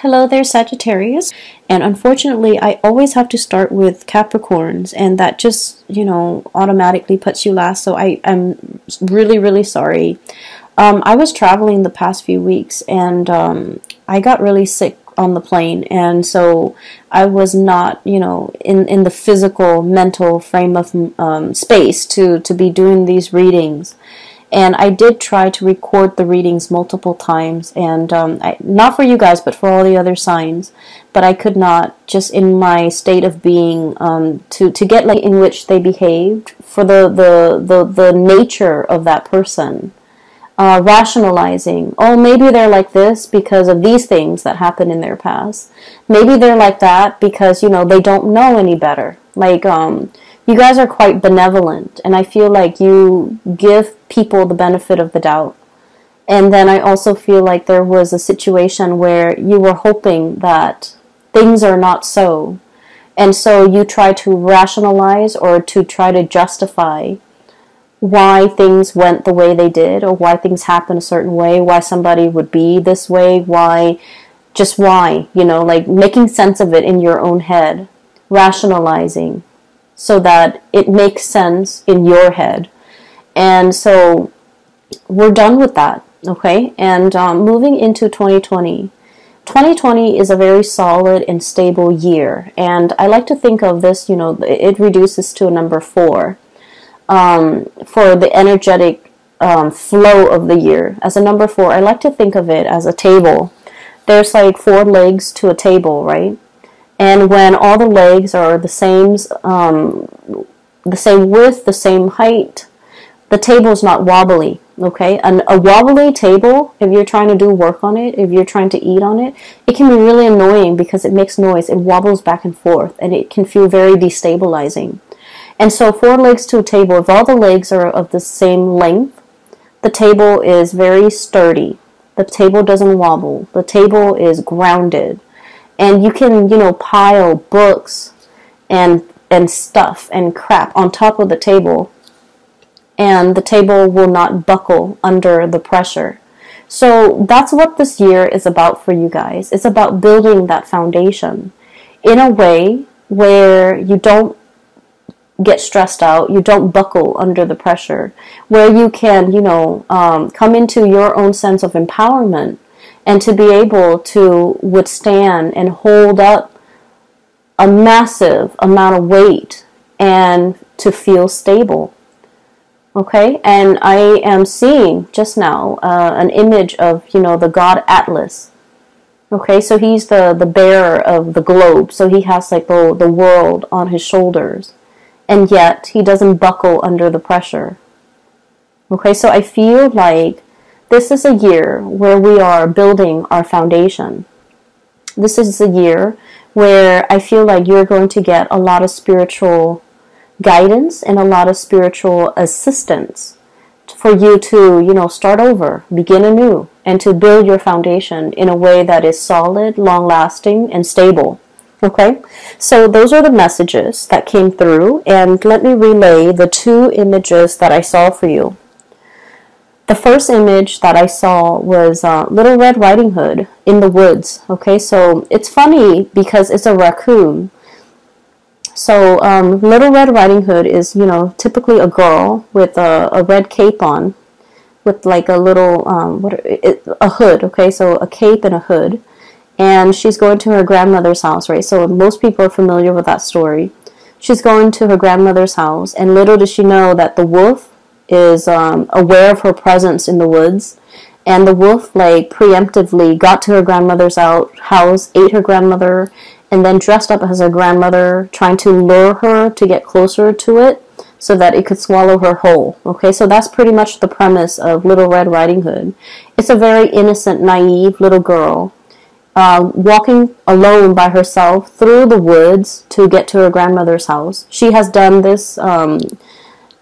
Hello there, Sagittarius. And unfortunately, I always have to start with Capricorns, and that just, you know, automatically puts you last. So I, am really, really sorry. Um, I was traveling the past few weeks, and um, I got really sick on the plane, and so I was not, you know, in, in the physical, mental frame of um, space to, to be doing these readings and I did try to record the readings multiple times, and um, I, not for you guys, but for all the other signs. But I could not, just in my state of being, um, to to get like in which they behaved for the the the, the nature of that person. Uh, rationalizing, oh, maybe they're like this because of these things that happened in their past. Maybe they're like that because you know they don't know any better. Like um, you guys are quite benevolent, and I feel like you give people the benefit of the doubt. And then I also feel like there was a situation where you were hoping that things are not so. And so you try to rationalize or to try to justify why things went the way they did or why things happened a certain way, why somebody would be this way, why, just why, you know, like making sense of it in your own head, rationalizing so that it makes sense in your head. And so we're done with that, okay? And um, moving into 2020. 2020 is a very solid and stable year, and I like to think of this, you know, it reduces to a number four um, for the energetic um, flow of the year. As a number four, I like to think of it as a table. There's like four legs to a table, right? And when all the legs are the same, um, the same width, the same height, the table is not wobbly. Okay, and a wobbly table, if you're trying to do work on it, if you're trying to eat on it, it can be really annoying because it makes noise. It wobbles back and forth, and it can feel very destabilizing. And so, four legs to a table, if all the legs are of the same length, the table is very sturdy. The table doesn't wobble. The table is grounded and you can you know pile books and and stuff and crap on top of the table and the table will not buckle under the pressure so that's what this year is about for you guys it's about building that foundation in a way where you don't get stressed out you don't buckle under the pressure where you can you know um, come into your own sense of empowerment and to be able to withstand and hold up a massive amount of weight and to feel stable. Okay, and I am seeing just now uh, an image of you know the god Atlas. Okay, so he's the the bearer of the globe, so he has like the the world on his shoulders, and yet he doesn't buckle under the pressure. Okay, so I feel like this is a year where we are building our foundation. This is a year where I feel like you're going to get a lot of spiritual guidance and a lot of spiritual assistance for you to, you know, start over, begin anew, and to build your foundation in a way that is solid, long lasting, and stable. Okay, so those are the messages that came through, and let me relay the two images that I saw for you the first image that I saw was uh, Little Red Riding Hood in the woods. Okay, so it's funny because it's a raccoon. So um, Little Red Riding Hood is, you know, typically a girl with a, a red cape on, with like a little um, what it, a hood. Okay, so a cape and a hood, and she's going to her grandmother's house, right? So most people are familiar with that story. She's going to her grandmother's house, and little does she know that the wolf is um, aware of her presence in the woods. And the wolf, like, preemptively got to her grandmother's out house, ate her grandmother, and then dressed up as her grandmother, trying to lure her to get closer to it so that it could swallow her whole. Okay, so that's pretty much the premise of Little Red Riding Hood. It's a very innocent, naive little girl uh, walking alone by herself through the woods to get to her grandmother's house. She has done this um,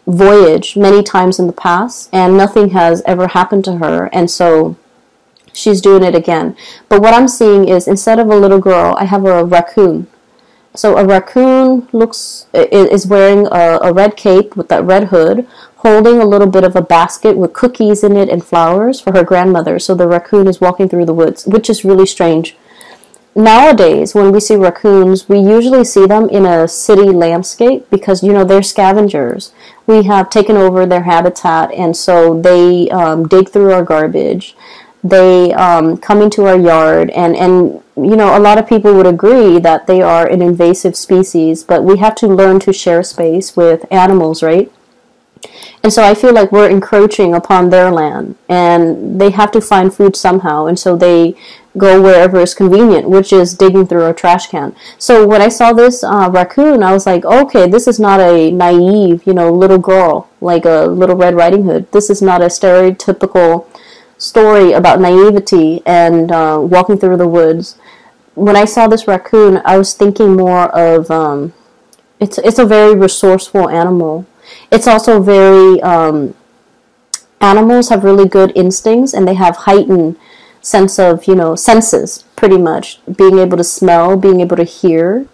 voyage many times in the past and nothing has ever happened to her and so she's doing it again. But what i'm seeing is instead of a little girl i have a raccoon. So a raccoon looks is wearing a, a red cape with that red hood holding a little bit of a basket with cookies in it and flowers for her grandmother. So the raccoon is walking through the woods which is really strange. Nowadays when we see raccoons we usually see them in a city landscape because you know they're scavengers. We have taken over their habitat and so they um, dig through our garbage they um, come into our yard and and you know a lot of people would agree that they are an invasive species but we have to learn to share space with animals right and so I feel like we're encroaching upon their land and they have to find food somehow. And so they go wherever is convenient, which is digging through a trash can. So when I saw this uh, raccoon, I was like, okay, this is not a naive, you know, little girl like a little Red Riding Hood. This is not a stereotypical story about naivety and uh, walking through the woods. When I saw this raccoon, I was thinking more of um, it's it's a very resourceful animal. It's also very um, animals have really good instincts and they have heightened sense of you know senses pretty much being able to smell being able to hear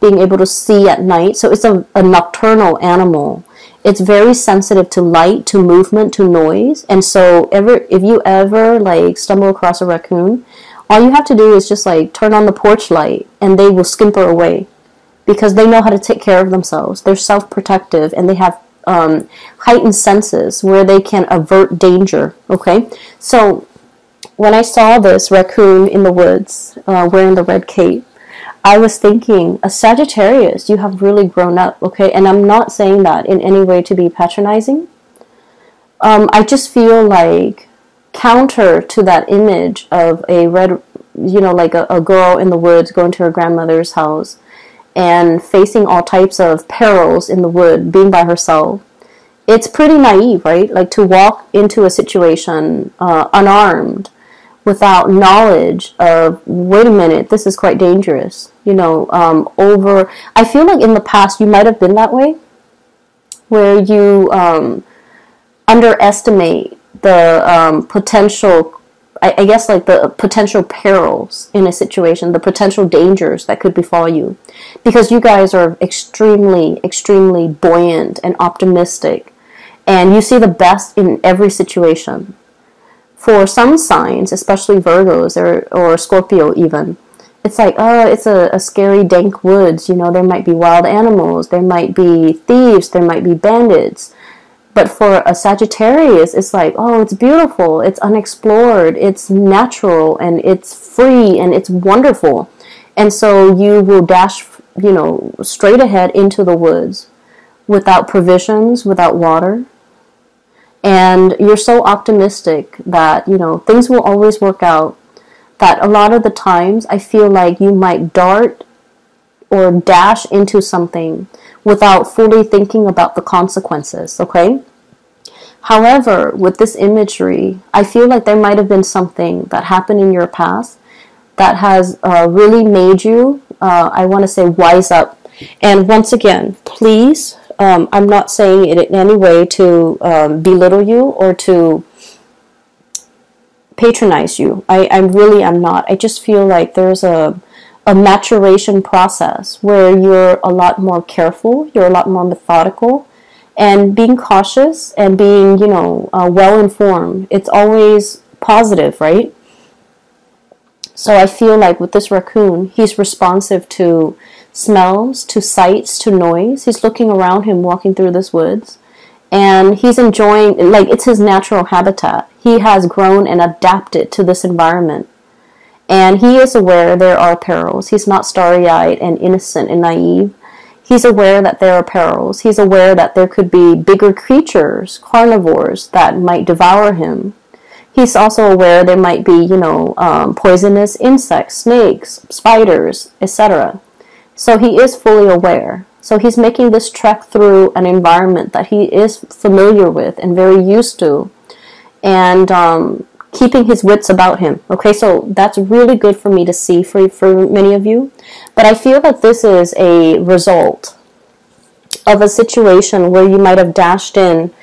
being able to see at night so it's a, a nocturnal animal it's very sensitive to light to movement to noise. And so ever if you ever like stumble across a raccoon all you have to do is just like turn on the porch light and they will skimper away because they know how to take care of themselves. They're self-protective and they have um, heightened senses where they can avert danger okay? So when I saw this raccoon in the woods uh, wearing the red cape, I was thinking, a Sagittarius, you have really grown up, okay? And I'm not saying that in any way to be patronizing. Um, I just feel like counter to that image of a red, you know, like a, a girl in the woods going to her grandmother's house and facing all types of perils in the wood, being by herself. It's pretty naive, right? Like to walk into a situation uh, unarmed without knowledge of wait a minute this is quite dangerous you know um, over i feel like in the past you might have been that way where you um, underestimate the um, potential I, I, guess like the potential perils in a situation the potential dangers that could befall you. Because you guys are extremely extremely buoyant and optimistic and you see the best in every situation for some signs, especially Virgos or, or Scorpio even, it's like, oh, it's a, a scary, dank woods. You know, there might be wild animals, there might be thieves, there might be bandits. But for a Sagittarius, it's like, oh, it's beautiful, it's unexplored, it's natural, and it's free, and it's wonderful. And so you will dash, you know, straight ahead into the woods without provisions, without water, and you're so optimistic that you know things will always work out that a lot of the times i feel like you might dart or dash into something without fully thinking about the consequences okay? However with this imagery i feel like there might have been something that happened in your past that has uh, really made you uh, i want to say wise up. And once again please um, I'm not saying it in any way to um, belittle you or to patronize you. I, I really am not. I just feel like there's a a maturation process where you're a lot more careful, you're a lot more methodical, and being cautious and being, you know, uh, well informed. It's always positive, right? So I feel like with this raccoon, he's responsive to smells, to sights, to noise. He's looking around him walking through this woods and he's enjoying like it's his natural habitat. He has grown and adapted to this environment. And he is aware there are perils. He's not starry-eyed and innocent and naive. He's aware that there are perils. He's aware that there could be bigger creatures, carnivores, that might devour him. He's also aware there might be, you know, um, poisonous insects, snakes, spiders, etc. So he is fully aware. So he's making this trek through an environment that he is familiar with and very used to, and um, keeping his wits about him. Okay, so that's really good for me to see for for many of you. But I feel that this is a result of a situation where you might have dashed in,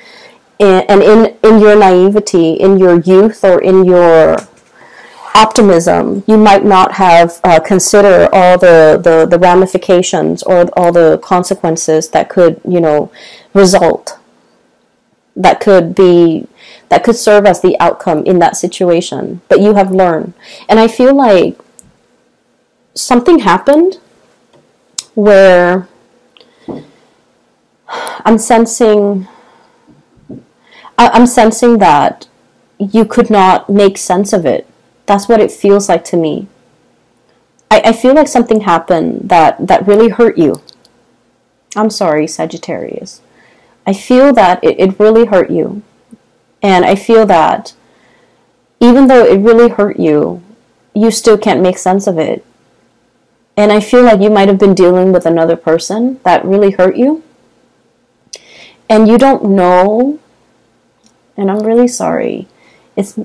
and in in your naivety, in your youth, or in your optimism, you might not have uh, considered all the, the, the ramifications or all the consequences that could, you know, result. That could be, that could serve as the outcome in that situation. But you have learned. And I feel like something happened where I'm sensing I'm sensing that you could not make sense of it. That's what it feels like to me. I, I feel like something happened that, that really hurt you. I'm sorry, Sagittarius. I feel that it, it really hurt you. And I feel that even though it really hurt you, you still can't make sense of it. And I feel like you might have been dealing with another person that really hurt you. And you don't know, and I'm really sorry, it's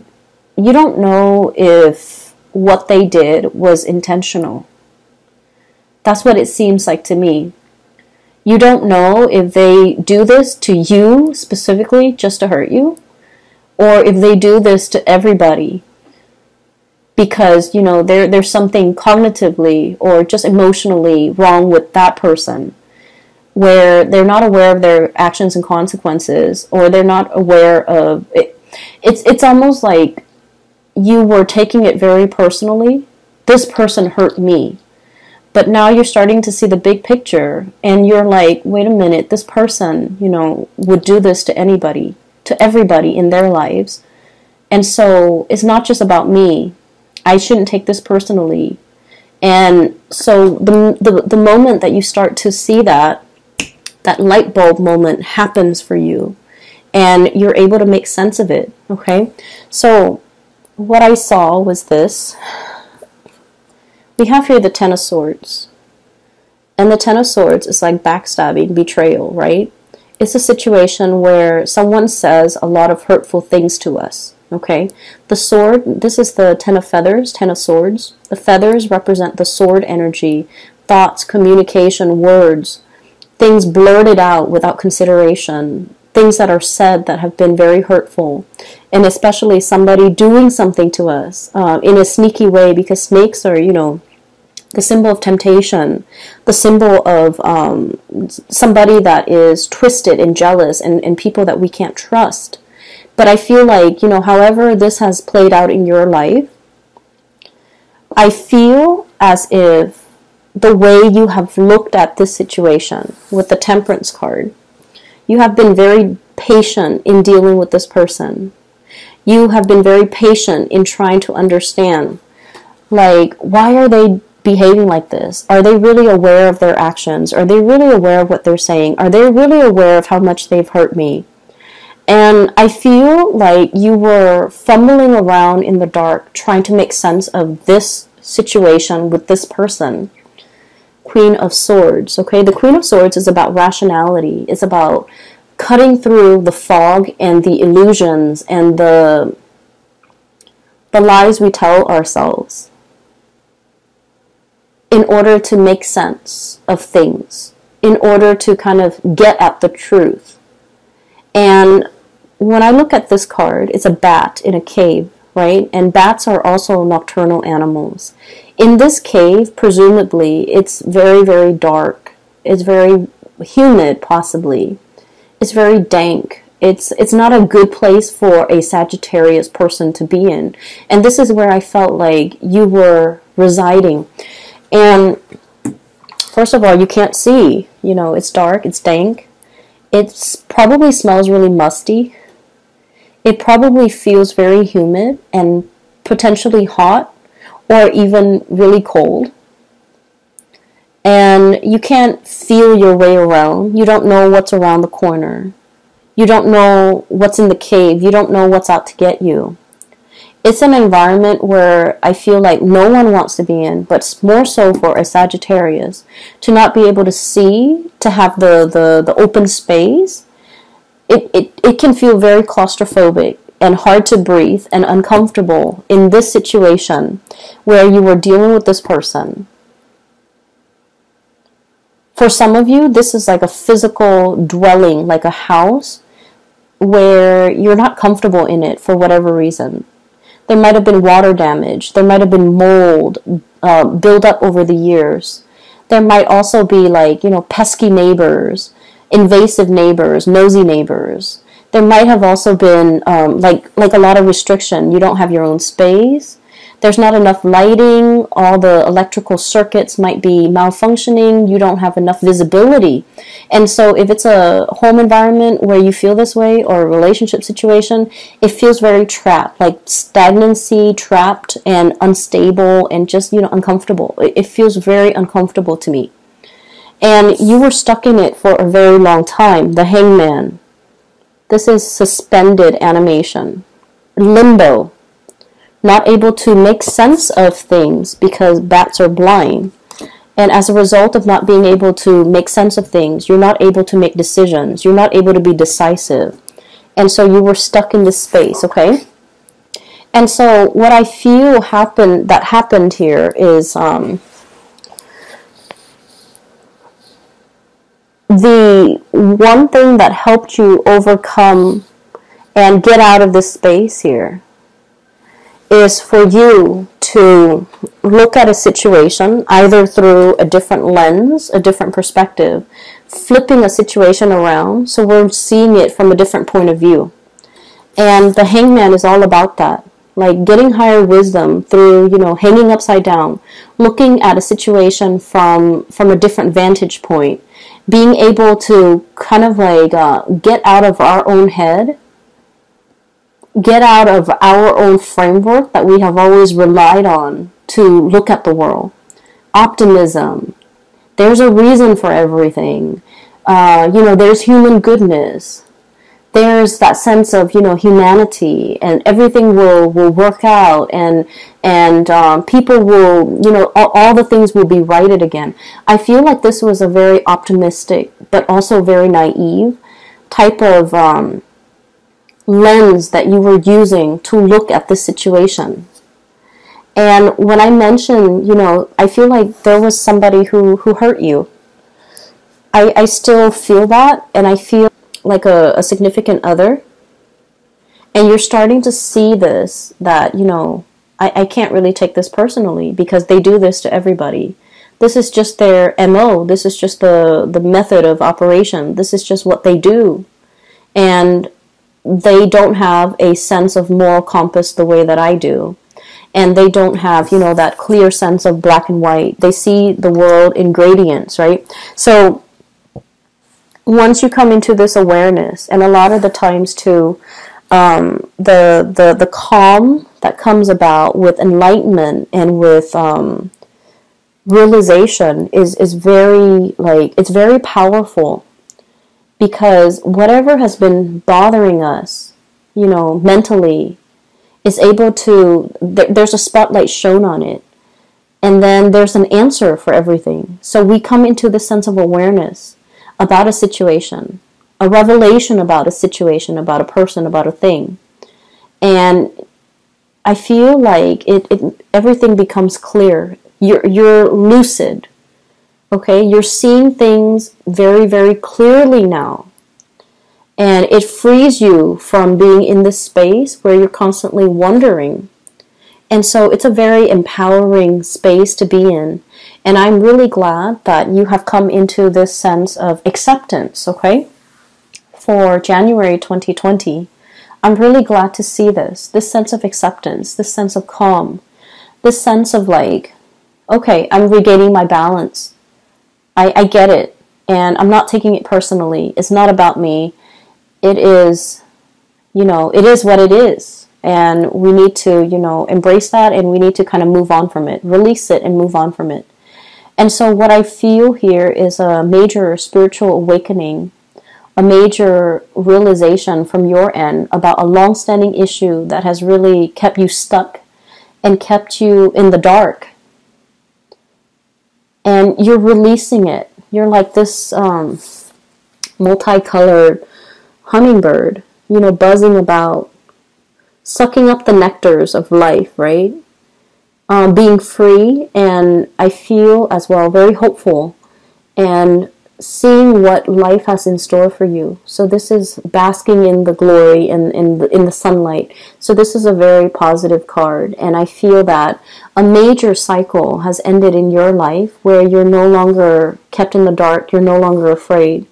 you don't know if what they did was intentional. That's what it seems like to me. You don't know if they do this to you specifically just to hurt you, or if they do this to everybody because you know there there's something cognitively or just emotionally wrong with that person where they're not aware of their actions and consequences or they're not aware of it it's it's almost like you were taking it very personally this person hurt me but now you're starting to see the big picture and you're like wait a minute this person you know would do this to anybody to everybody in their lives and so it's not just about me I shouldn't take this personally. And so the, the, the moment that you start to see that, that light bulb moment happens for you and you're able to make sense of it. Okay. So what I saw was this. We have here the Ten of Swords. And the Ten of Swords is like backstabbing, betrayal, right? It's a situation where someone says a lot of hurtful things to us. Okay, the sword, this is the Ten of Feathers, Ten of Swords. The feathers represent the sword energy, thoughts, communication, words, things blurted out without consideration, things that are said that have been very hurtful, and especially somebody doing something to us uh, in a sneaky way because snakes are, you know, the symbol of temptation, the symbol of um, somebody that is twisted and jealous and, and people that we can't trust. But I feel like, you know, however this has played out in your life, I feel as if the way you have looked at this situation with the temperance card, you have been very patient in dealing with this person. You have been very patient in trying to understand, like, why are they behaving like this? Are they really aware of their actions? Are they really aware of what they're saying? Are they really aware of how much they've hurt me? And I feel like you were fumbling around in the dark trying to make sense of this situation with this person. Queen of Swords, okay? The Queen of Swords is about rationality, it's about cutting through the fog and the illusions and the the lies we tell ourselves in order to make sense of things, in order to kind of get at the truth. And when I look at this card, it's a bat in a cave, right? And bats are also nocturnal animals. In this cave, presumably, it's very, very dark. It's very humid, possibly. It's very dank. It's it's not a good place for a Sagittarius person to be in. And this is where I felt like you were residing. And first of all, you can't see. You know, it's dark, it's dank. It probably smells really musty it probably feels very humid and potentially hot or even really cold. And you can't feel your way around. You don't know what's around the corner. You don't know what's in the cave. You don't know what's out to get you. It's an environment where I feel like no one wants to be in, but more so for a Sagittarius to not be able to see, to have the, the, the open space it, it, it can feel very claustrophobic and hard to breathe and uncomfortable in this situation where you were dealing with this person. For some of you, this is like a physical dwelling, like a house, where you're not comfortable in it for whatever reason. There might have been water damage, there might have been mold uh, built up over the years. There might also be like, you know, pesky neighbors invasive neighbors, nosy neighbors. There might have also been um, like like a lot of restriction. You don't have your own space. there's not enough lighting, all the electrical circuits might be malfunctioning, you don't have enough visibility. And so, if it's a home environment where you feel this way or a relationship situation, it feels very trapped, like stagnancy, trapped, and unstable, and just, you know, uncomfortable. It feels very uncomfortable to me. And you were stuck in it for a very long time. The hangman. This is suspended animation. Limbo not able to make sense of things because bats are blind. And as a result of not being able to make sense of things, you're not able to make decisions. You're not able to be decisive. And so you were stuck in this space, okay? And so what I feel happened that happened here is um, the one thing that helped you overcome and get out of this space here is for you to look at a situation either through a different lens, a different perspective, flipping a situation around so we're seeing it from a different point of view. And the hangman is all about that. Like getting higher wisdom through, you know, hanging upside down, looking at a situation from from a different vantage point, being able to kind of like uh, get out of our own head get out of our own framework that we have always relied on to look at the world. Optimism. There's a reason for everything. Uh, you know, there's human goodness. There's that sense of you know humanity, and everything will will work out, and and um, people will you know all, all the things will be righted again. I feel like this was a very optimistic, but also very naive type of um, lens that you were using to look at the situation. And when I mention, you know, I feel like there was somebody who, who hurt you. I, I still feel that, and I feel like a, a significant other. And you're starting to see this that, you know, I, I can't really take this personally because they do this to everybody. This is just their MO. This is just the, the method of operation. This is just what they do. And they don't have a sense of moral compass the way that I do. And they don't have, you know, that clear sense of black and white. They see the world in gradients, right? So once you come into this awareness, and a lot of the times too, um, the the the calm that comes about with enlightenment and with um, realization is is very like it's very powerful because whatever has been bothering us, you know, mentally, is able to, th- there's a spotlight shown on it. And then there's an answer for everything. So we come into this sense of awareness about a situation, a revelation about a situation, about a person, about a thing. And I feel like it, it everything becomes clear. You're, you're lucid Okay, you're seeing things very, very clearly now. And it frees you from being in this space where you're constantly wondering. And so it's a very empowering space to be in. And I'm really glad that you have come into this sense of acceptance, okay? For January 2020. I'm really glad to see this this sense of acceptance, this sense of calm, this sense of like, okay, I'm regaining my balance. I, I get it, and I'm not taking it personally. It's not about me. It is, you know, it is what it is. And we need to, you know, embrace that and we need to kind of move on from it, release it and move on from it. And so, what I feel here is a major spiritual awakening, a major realization from your end about a long standing issue that has really kept you stuck and kept you in the dark and you're releasing it. You're like this um, multicolored hummingbird, you know, buzzing about, sucking up the nectars of life, right? Um, being free, and I feel as well very hopeful and seeing what life has in store for you. So this is basking in the glory and in, in, the, in the sunlight. So this is a very positive card, and I feel that a major cycle has ended in your life where you're no longer kept in the dark. You're no longer afraid.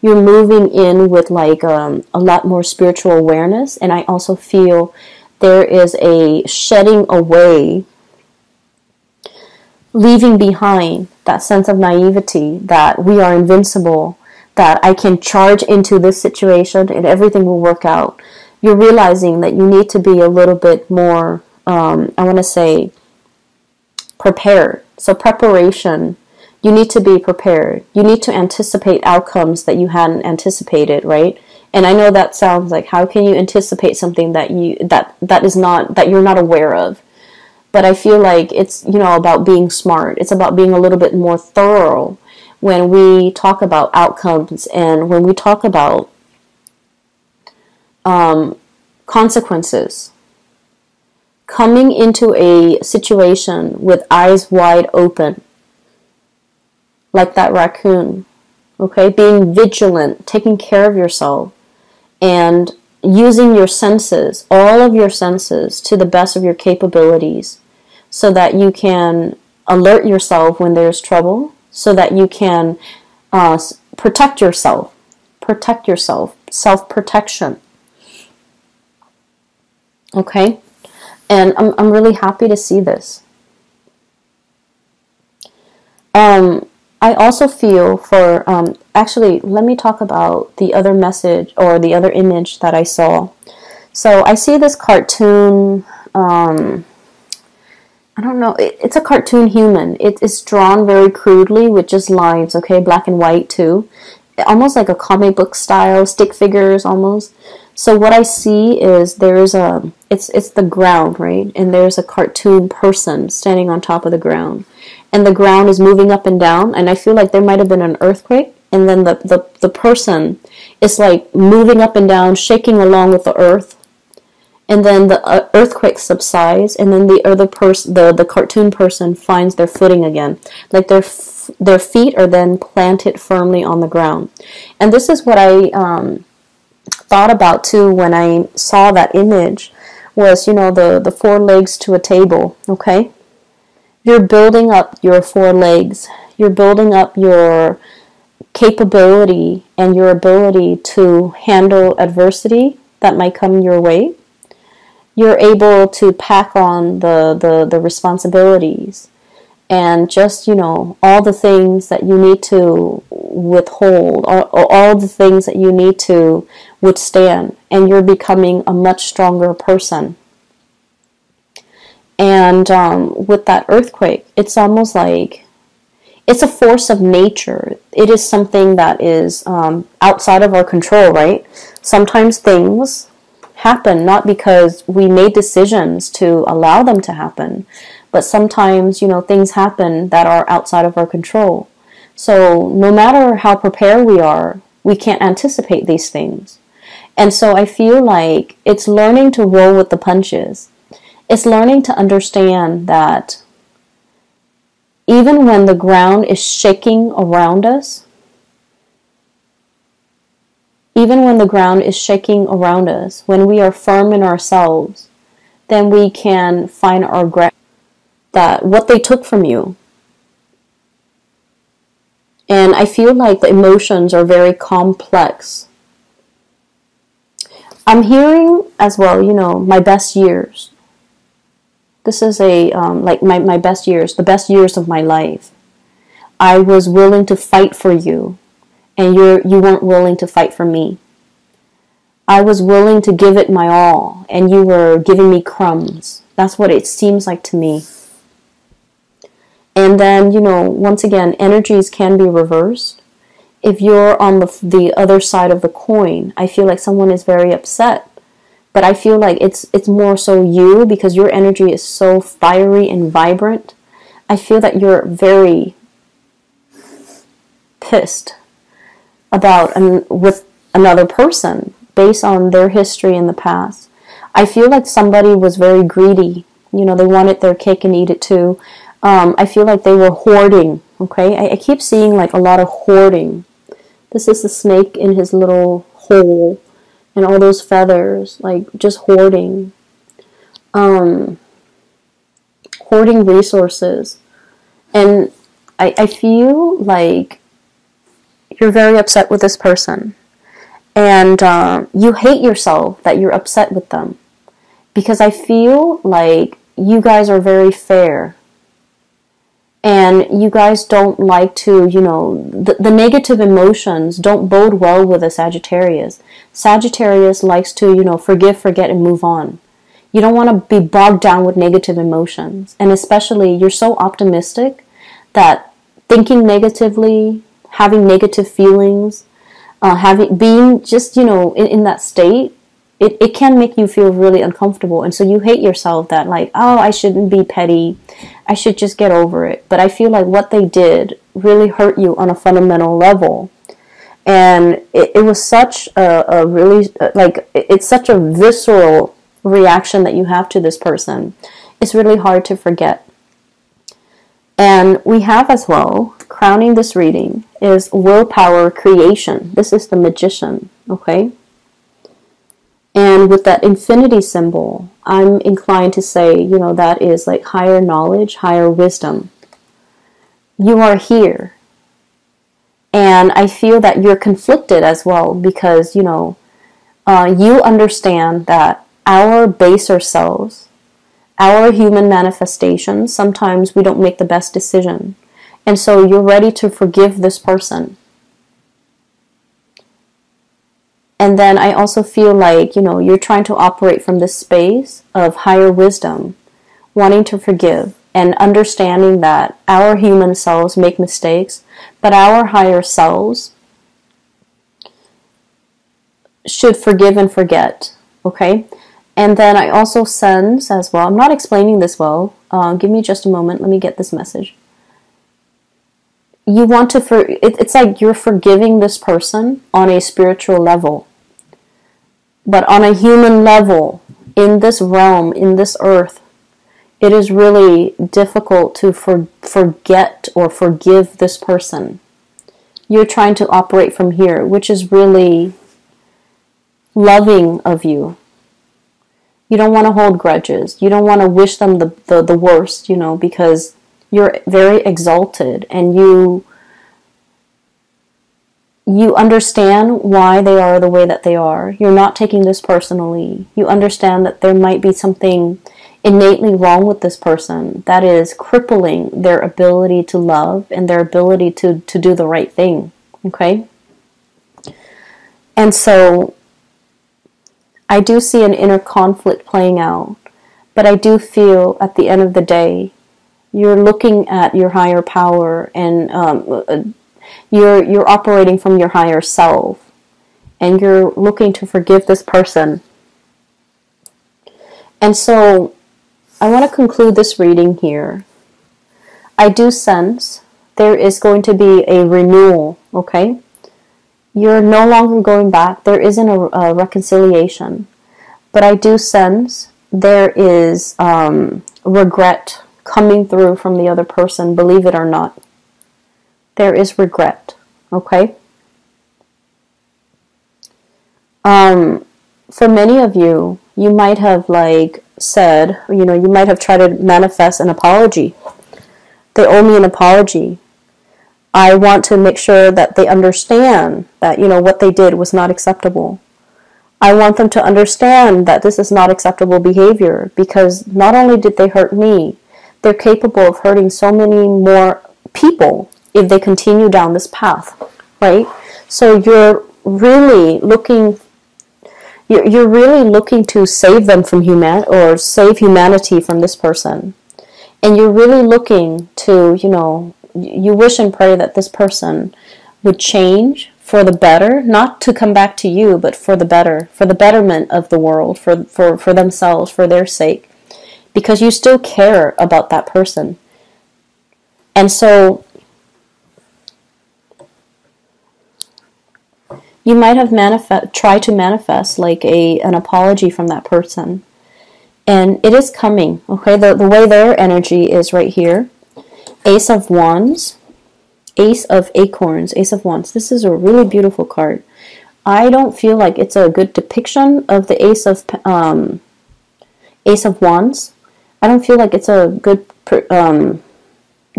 You're moving in with like um, a lot more spiritual awareness, and I also feel there is a shedding away leaving behind that sense of naivety that we are invincible, that I can charge into this situation and everything will work out. You're realizing that you need to be a little bit more, um, I want to say, prepared. So, preparation, you need to be prepared. You need to anticipate outcomes that you hadn't anticipated, right? And I know that sounds like how can you anticipate something that you that that is not that you're not aware of but I feel like it's you know about being smart. It's about being a little bit more thorough when we talk about outcomes and when we talk about um, consequences. Coming into a situation with eyes wide open, like that raccoon, okay? Being vigilant, taking care of yourself, and using your senses, all of your senses, to the best of your capabilities, so that you can alert yourself when there's trouble, so that you can uh, protect yourself. Protect yourself. Self protection. Okay? And I'm, I'm really happy to see this. Um, I also feel for, um, actually, let me talk about the other message or the other image that I saw. So I see this cartoon, um, I don't know, it, it's a cartoon human. It is drawn very crudely with just lines, okay, black and white too. Almost like a comic book style, stick figures almost. So what I see is there's a, it's, it's the ground, right? And there's a cartoon person standing on top of the ground and the ground is moving up and down and i feel like there might have been an earthquake and then the, the, the person is like moving up and down shaking along with the earth and then the uh, earthquake subsides and then the other person the, the cartoon person finds their footing again. Like their f- their feet are then planted firmly on the ground. And this is what i um, thought about too when i saw that image was you know the the four legs to a table okay? You're building up your four legs. You're building up your capability and your ability to handle adversity that might come your way. You're able to pack on the, the, the responsibilities and just, you know, all the things that you need to withhold, all, all the things that you need to withstand, and you're becoming a much stronger person. And um, with that earthquake, it's almost like it's a force of nature. It is something that is um, outside of our control, right? Sometimes things happen not because we made decisions to allow them to happen, but sometimes, you know, things happen that are outside of our control. So no matter how prepared we are, we can't anticipate these things. And so I feel like it's learning to roll with the punches it's learning to understand that even when the ground is shaking around us, even when the ground is shaking around us, when we are firm in ourselves, then we can find our ground that what they took from you. And I feel like the emotions are very complex. I'm hearing as well, you know, my best years. This is a um, like my, my best years, the best years of my life. I was willing to fight for you, and you're you weren't willing to fight for me. I was willing to give it my all, and you were giving me crumbs. That's what it seems like to me. And then, you know, once again, energies can be reversed. If you're on the, the other side of the coin, I feel like someone is very upset but I feel like it's it's more so you because your energy is so fiery and vibrant. I feel that you're very pissed about and with another person based on their history in the past. I feel like somebody was very greedy. You know, they wanted their cake and eat it too. Um, I feel like they were hoarding. Okay, I, I keep seeing like a lot of hoarding. This is the snake in his little hole and all those feathers, like just hoarding, um, hoarding resources. And I, I feel like you're very upset with this person. And uh, you hate yourself that you're upset with them. Because I feel like you guys are very fair. And you guys don't like to, you know, the, the negative emotions don't bode well with a Sagittarius. Sagittarius likes to, you know, forgive, forget, and move on. You don't want to be bogged down with negative emotions. And especially, you're so optimistic that thinking negatively, having negative feelings, uh, having being just you know in, in that state it, it can make you feel really uncomfortable. And so you hate yourself that like oh i shouldn't be petty. I should just get over it. But i feel like what they did really hurt you on a fundamental level. And it, it was such a, a really uh, like it's such a visceral reaction that you have to this person. It's really hard to forget. And we have as well crowning this reading is willpower creation. This is the magician okay and with that infinity symbol, I'm inclined to say, you know, that is like higher knowledge, higher wisdom. You are here. And I feel that you're conflicted as well because, you know, uh, you understand that our baser selves, our human manifestations, sometimes we don't make the best decision. And so you're ready to forgive this person And then I also feel like, you know, you're trying to operate from this space of higher wisdom, wanting to forgive and understanding that our human selves make mistakes, but our higher selves should forgive and forget. Okay? And then I also sense as well, I'm not explaining this well. Uh, give me just a moment. Let me get this message. You want to, for, it, it's like you're forgiving this person on a spiritual level but on a human level, in this realm, in this earth, it is really difficult to for, forget or forgive this person. You're trying to operate from here, which is really loving of you. You don't want to hold grudges. You don't want to wish them the, the, the worst, you know, because you're very exalted and you you understand why they are the way that they are. You're not taking this personally. You understand that there might be something innately wrong with this person that is crippling their ability to love and their ability to, to do the right thing. Okay? And so I do see an inner conflict playing out, but I do feel at the end of the day, you're looking at your higher power and um, you're you're operating from your higher self and you're looking to forgive this person. And so I want to conclude this reading here. I do sense there is going to be a renewal, okay? You're no longer going back. There isn't a, a reconciliation. But I do sense there is um, regret coming through from the other person, believe it or not there is regret. Okay? Um, for many of you, you might have like said, you know, you might have tried to manifest an apology. They owe me an apology. I want to make sure that they understand that, you know, what they did was not acceptable. I want them to understand that this is not acceptable behavior because not only did they hurt me, they're capable of hurting so many more people if they continue down this path, right? So you're really looking you're, really looking to save them from human or save humanity from this person. And you're really looking to, you know, you wish and pray that this person would change for the better, not to come back to you, but for the better, for the betterment of the world, for, for, for themselves, for their sake, because you still care about that person. And so you might have manifest try to manifest like a an apology from that person. And it is coming okay? The, the way their energy is right here ace of wands ace of acorns ace of wands. This is a really beautiful card. I don't feel like it's a good depiction of the ace of um, ace of wands i don't feel like it's a good um,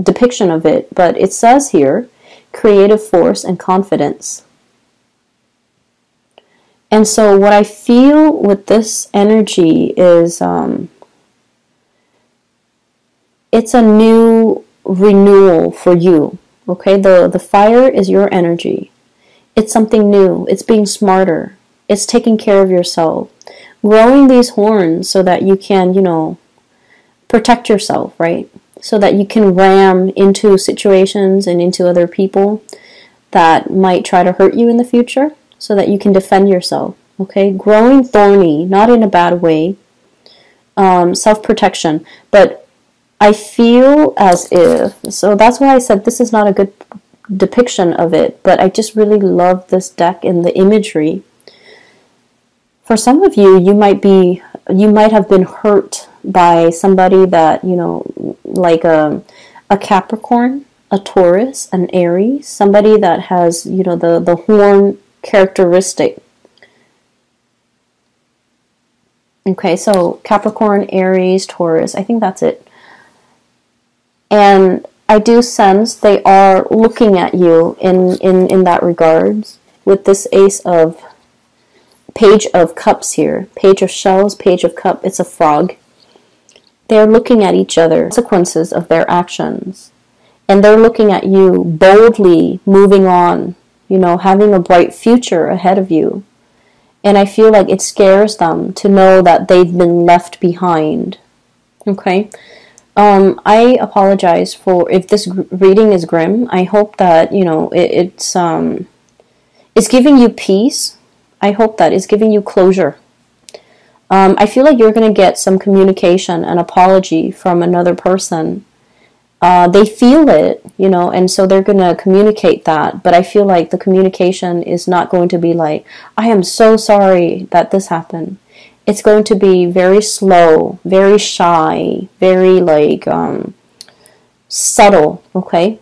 depiction of it but it says here creative force and confidence and so, what I feel with this energy is um, it's a new renewal for you. Okay, the, the fire is your energy. It's something new. It's being smarter. It's taking care of yourself. Growing these horns so that you can, you know, protect yourself, right? So that you can ram into situations and into other people that might try to hurt you in the future so that you can defend yourself. Okay, growing thorny, not in a bad way, um, self protection, but I feel as if, so that's why I said this is not a good depiction of it, but I just really love this deck and the imagery. For some of you, you might be, you might have been hurt by somebody that, you know, like a, a Capricorn, a Taurus, an Aries, somebody that has, you know, the, the horn characteristic Okay, so Capricorn, Aries, Taurus, I think that's it. And I do sense they are looking at you in, in, in that regards with this ace of page of cups here. Page of shells, page of cup, it's a frog. They're looking at each other, consequences of their actions. And they're looking at you boldly moving on, you know, having a bright future ahead of you. And I feel like it scares them to know that they've been left behind. Okay? Um, I apologize for if this reading is grim. I hope that, you know, it, it's um it's giving you peace. I hope that it's giving you closure. Um, I feel like you're going to get some communication, an apology from another person uh, they feel it, you know, and so they're going to communicate that. But I feel like the communication is not going to be like, I am so sorry that this happened. It's going to be very slow, very shy, very like um, subtle, okay?